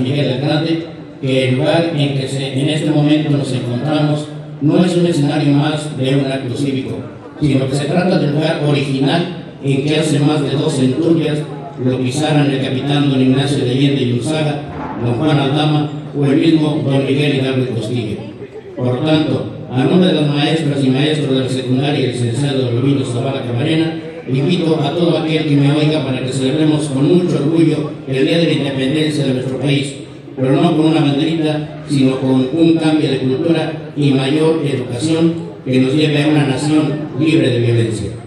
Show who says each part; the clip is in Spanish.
Speaker 1: importante que el lugar en que se, en este momento nos encontramos no es un escenario más de un acto cívico, sino que se trata del lugar original en que hace más de dos centurias lo pisaran el capitán don Ignacio de Allende y Unzaga, don Juan Aldama o el mismo don Miguel Hidalgo Costilla. Por tanto, a nombre de las maestras y maestros de la secundaria y licenciado Rubino Zavala Camarena, invito a todo aquel que me oiga para que celebremos con mucho orgullo el Día de la Independencia de nuestro país, pero no con una banderita, sino con un cambio de cultura y mayor educación que nos lleve a una nación libre de violencia.